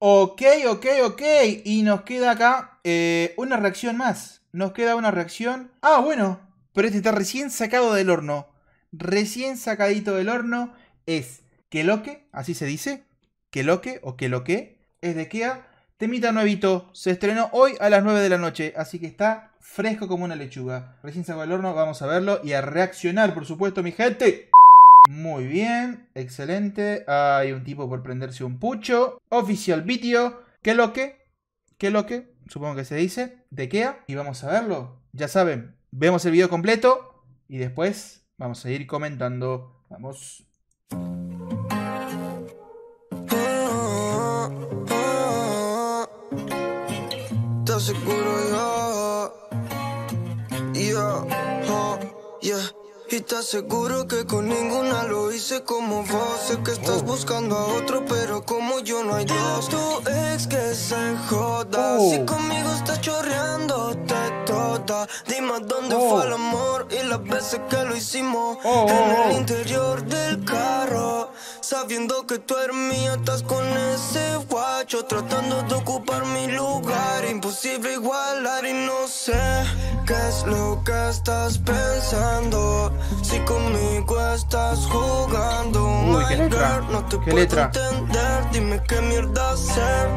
Ok, ok, ok. Y nos queda acá eh, una reacción más. Nos queda una reacción. Ah, bueno. Pero este está recién sacado del horno. Recién sacadito del horno. Es Keloke, así se dice. Keloke o Keloke. Es de Kea. Temita nuevito. Se estrenó hoy a las 9 de la noche. Así que está fresco como una lechuga. Recién sacado del horno. Vamos a verlo y a reaccionar, por supuesto, mi gente. Muy bien, excelente. Hay un tipo por prenderse un pucho. Oficial video. ¿Qué lo que? ¿Qué lo que? Supongo que se dice. De Kea. Y vamos a verlo. Ya saben, vemos el video completo. Y después vamos a ir comentando. Vamos. Y estás seguro que con ninguna lo hice como vos. Sé que estás buscando a otro, pero como yo no hay dos. Tu ex que se joda. Oh. Si conmigo estás chorreándote toda. Dime dónde Oh. fue el amor y las veces que lo hicimos. Oh, oh, en el interior del carro. Sabiendo que tú eres mía, estás con ese guacho. Tratando de ocupar mi lugar. Imposible igualar y no sé qué es lo que estás pensando. Si conmigo estás jugando, Uy, qué my letra, girl, no te qué puedo letra. entender. Dime qué mierda hacer.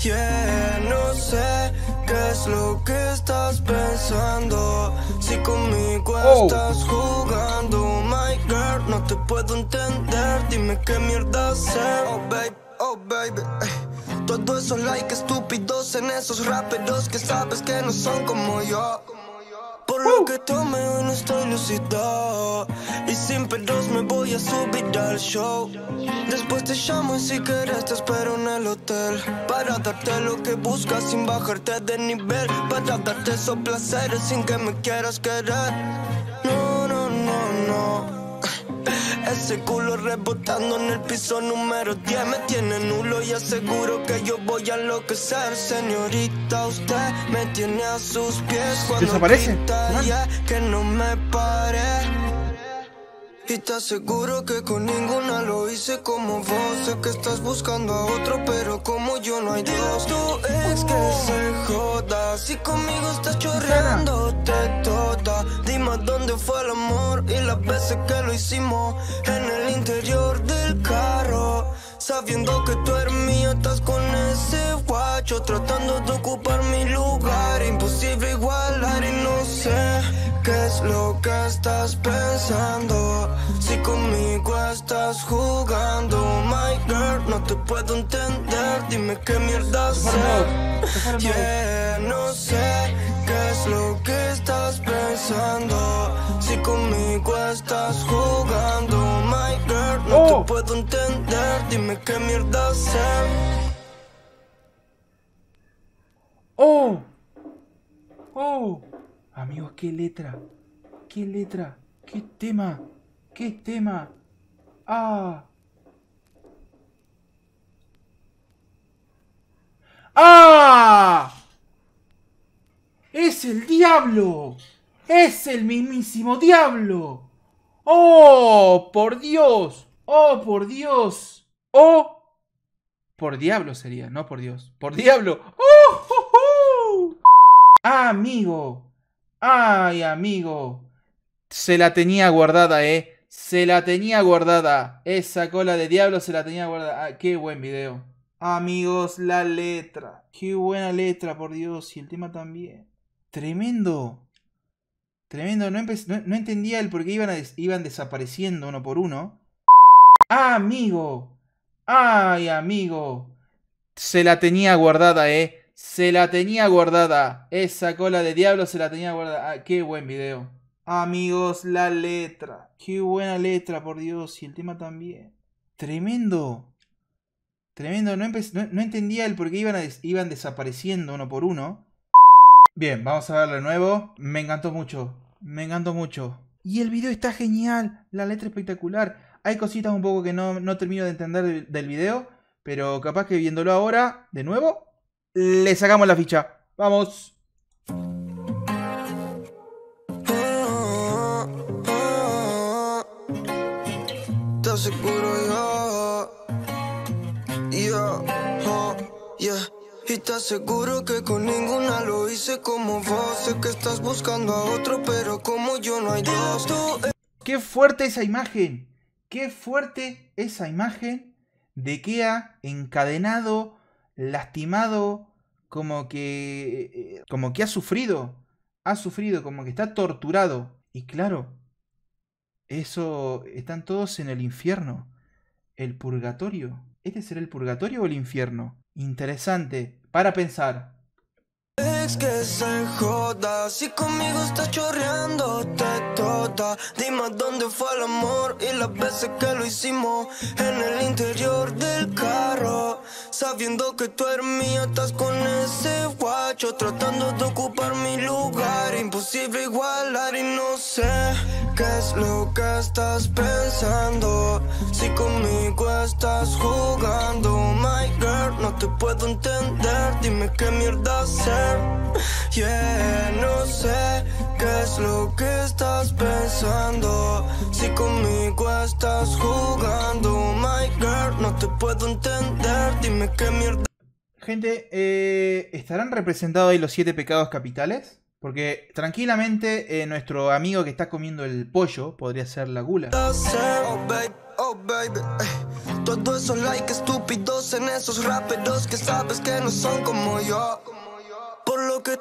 Yeah, no sé qué es lo que estás pensando. Si conmigo Oh. estás jugando, my girl, no te puedo entender. Dime qué mierda hacer. Oh, baby, oh, baby. Todo esos likes estúpidos en esos raperos que sabes que no son como yo. Por lo que tomé hoy no estoy lucido Y sin pedos me voy a subir al show. Después te llamo y si quieres te espero en el hotel. Para darte lo que buscas sin bajarte de nivel. Para darte esos placeres sin que me quieras querer ese culo rebotando en el piso número 10 Me tiene nulo y aseguro que yo voy a enloquecer Señorita, usted me tiene a sus pies. Cuando ¿Desaparece? grita, yeah, que no me pare y te aseguro que con ninguna lo hice como vos. Sé que estás buscando a otro, pero como yo no hay dos Tu ex que se joda Si conmigo estás chorreándote toda. Dime dónde fue el amor y las veces que lo hicimos. En el interior del carro Sabiendo que tú eres mío, estás con ese guacho Tratando de ocupar mi lugar. Imposible igualar y no sé ¿Qué es lo que estás pensando? Si conmigo estás jugando My girl, no te puedo entender Dime qué mierda. Yeah, no sé qué es lo que estás pensando Si conmigo estás jugando My girl, no Oh. te puedo entender Dime qué mierda hacer ¡Oh! ¡Oh! Amigos, qué letra. ¿Qué letra? ¿Qué tema? ¿Qué tema? ¡Ah! ¡Ah! ¡Es el diablo! ¡Es el mismísimo diablo! ¡Oh! ¡Por Dios! ¡Oh, por Dios! ¡Oh! Por diablo sería, no por Dios. ¡Por diablo! ¡Oh! oh, oh! ¡Ah, amigo! ¡Ay, amigo! Se la tenía guardada, eh. Se la tenía guardada. Esa cola de diablo se la tenía guardada. Ah, qué buen video. Amigos, la letra. Qué buena letra, por Dios. Y el tema también. Tremendo. Tremendo. No, entendía el por qué iban, iban desapareciendo uno por uno. ¡Ah, amigo! ¡Ay, amigo! Se la tenía guardada, eh. Se la tenía guardada. Esa cola de diablo se la tenía guardada. Ah, qué buen video. Amigos, la letra. Qué buena letra, por Dios. Y el tema también. Tremendo. Tremendo. No, entendía el por qué iban, iban desapareciendo uno por uno. Bien, vamos a verlo de nuevo. Me encantó mucho. Me encantó mucho. Y el video está genial. La letra espectacular. Hay cositas un poco que no, no termino de entender del, del video. Pero capaz que viéndolo ahora, de nuevo, le sacamos la ficha. Vamos. Y te aseguro que con ninguna lo hice como vos. Sé que estás buscando a otro, pero como yo no hay dos. Tú Qué fuerte esa imagen. Qué fuerte esa imagen de Kea encadenado, lastimado, como que eh, como que ha sufrido, ha sufrido, como que está torturado. Y claro, eso están todos en el infierno, el purgatorio. ¿Este será el purgatorio o el infierno? Interesante, para pensar. Es que se joda, si conmigo estás chorreándote toda. Dime dónde fue el amor y las veces que lo hicimos en el interior del carro. Sabiendo que tú eres mía, estás con ese guacho, tratando de ocupar mi lugar. Imposible igualar y no sé qué es lo que estás pensando. Si conmigo estás jugando, my girl, no te puedo entender. Dime qué mierda hacer. Yeah, no sé qué es lo que estás pensando. Si conmigo estás jugando, my girl, no te puedo entender. Dime qué mierda Gente, eh, ¿estarán representados ahí los siete pecados capitales? Porque tranquilamente eh, nuestro amigo que está comiendo el pollo podría ser la gula. Por lo que.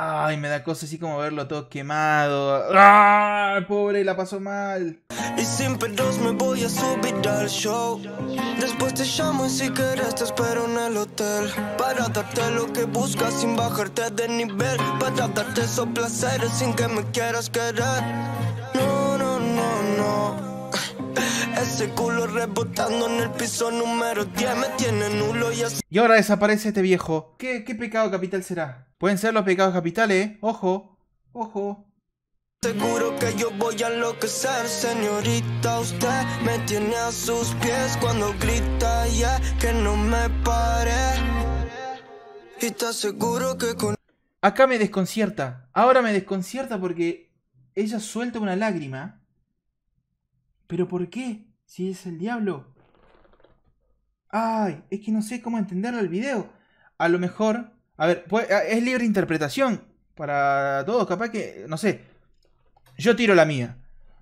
Ay, me da cosa así como verlo todo quemado. ¡Ah! Pobre, la pasó mal. Y sin pedos me voy a subir al show. Después te llamo y si quieres te espero en el hotel. Para darte lo que buscas sin bajarte de nivel. Para darte esos placeres sin que me quieras querer. Ese culo rebotando en el piso número 10 me tiene nulo y así. Y ahora desaparece este viejo. ¿Qué, qué pecado capital será? Pueden ser los pecados capitales, ¿eh? Ojo, ojo. Seguro que yo voy a enloquecer, señorita. Usted me tiene a sus pies cuando grita ya que no me pare. Y te aseguro que con Acá me desconcierta. Ahora me desconcierta porque ella suelta una lágrima. ¿Pero por qué? Si es el diablo. Ay, es que no sé cómo entenderlo el video. A lo mejor... A ver, puede- es libre interpretación para todos. Capaz que... No sé. Yo tiro la mía.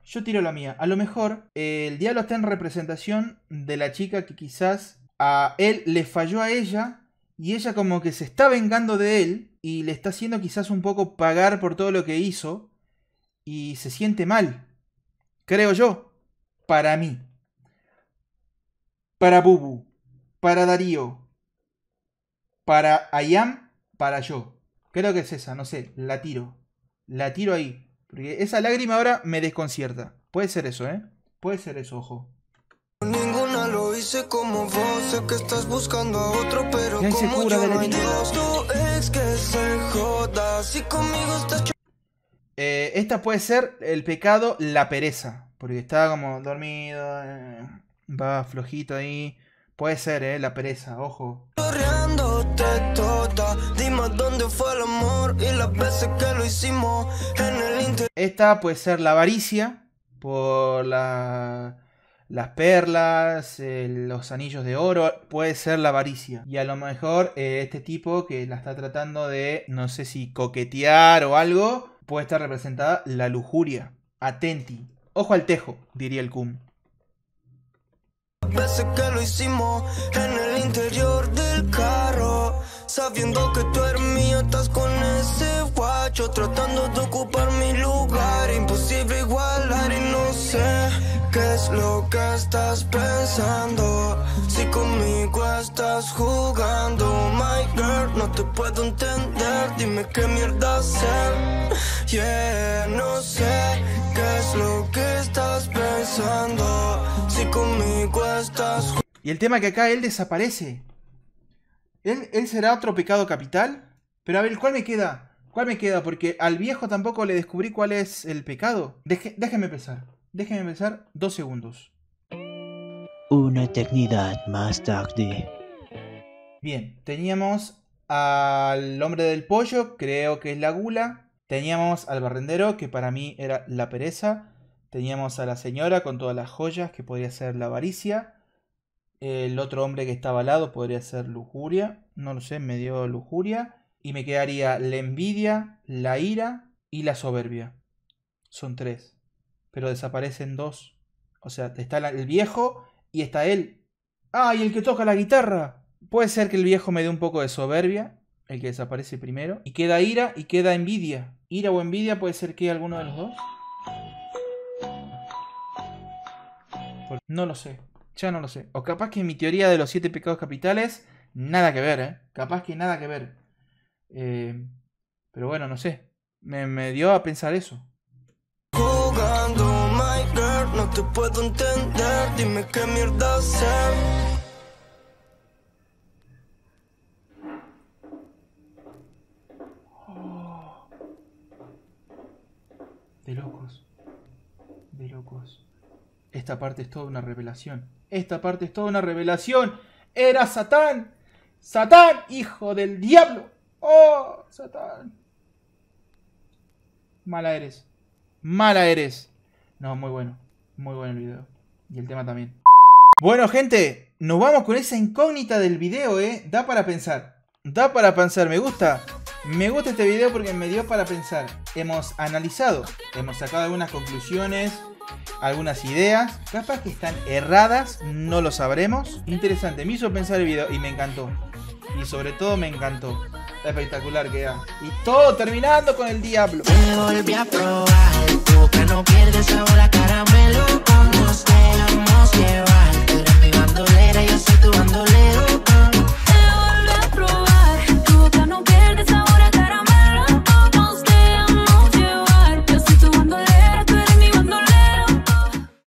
Yo tiro la mía. A lo mejor eh, el diablo está en representación de la chica que quizás a él le falló a ella y ella como que se está vengando de él y le está haciendo quizás un poco pagar por todo lo que hizo y se siente mal. Creo yo. Para mí. Para Bubu. Para Darío. Para Ayam. Para yo. Creo que es esa, no sé. La tiro. La tiro ahí. Porque esa lágrima ahora me desconcierta. Puede ser eso, ¿eh? Puede ser eso, ojo. ninguna lo hice como vos. Sé que estás buscando a otro, pero como cura yo de la no hay vida. Dios. Tu ex que se joda. Si conmigo estás Eh, esta puede ser el pecado, la pereza. Porque está como dormido. eh, va flojito ahí. Puede ser, ¿eh? La pereza, ojo. interior. Esta puede ser la avaricia. Por la- las perlas, eh, los anillos de oro. Puede ser la avaricia. Y a lo mejor eh, este tipo que la está tratando de, no sé si coquetear o algo. Puede estar representada la lujuria. Atenti. Ojo al tejo, diría el cum. Veces que lo hicimos en el interior del carro. Sabiendo que tú eres mío, estás con ese guacho. Tratando de ocupar mi lugar. Imposible igualar y no sé qué es lo que estás pensando. Si conmigo estás jugando, no te puedo entender. Dime qué mierda hacer. Yeah, no sé qué es lo que estás pensando. Si conmigo estás Y el tema que acá él desaparece. ¿Él, él será otro pecado capital? Pero a ver, ¿cuál me queda? ¿Cuál me queda? Porque al viejo tampoco le descubrí cuál es el pecado. Deje- déjeme pensar. Déjeme pensar dos segundos. Una eternidad más tarde. Bien, teníamos al hombre del pollo, creo que es la gula. Teníamos al barrendero, que para mí era la pereza. Teníamos a la señora con todas las joyas, que podría ser la avaricia. El otro hombre que estaba al lado podría ser lujuria. No lo sé, me dio lujuria. Y me quedaría la envidia, la ira y la soberbia. Son tres. Pero desaparecen dos. O sea, está el viejo y está él. ¡Ah! Y el que toca la guitarra. Puede ser que el viejo me dé un poco de soberbia. El que desaparece primero. Y queda ira y queda envidia. Ira o envidia puede ser que alguno de los dos. No lo sé. Ya no lo sé. O capaz que mi teoría de los siete pecados capitales, nada que ver, ¿eh? Capaz que nada que ver. Eh, pero bueno, no sé. Me, me dio a pensar eso. Jugando, no te puedo entender. Dime qué mierda hacer. De locos. De locos. Esta parte es toda una revelación. Esta parte es toda una revelación. Era Satán. Satán, hijo del diablo. Oh, Satán. Mala eres. Mala eres. No, muy bueno. Muy bueno el video. Y el tema también. Bueno, gente. Nos vamos con esa incógnita del video, ¿eh? Da para pensar. Da para pensar. Me gusta. Me gusta este video porque me dio para pensar. Hemos analizado. Hemos sacado algunas conclusiones algunas ideas, capaz que están erradas, no lo sabremos. Interesante, me hizo pensar el video y me encantó. Y sobre todo me encantó. Espectacular queda. Y todo terminando con el diablo. Me volví a probar, tú que no pierdes ahora caramelo. Dejamos llevar, tú eres mi bandolera, yo soy tu bandolero.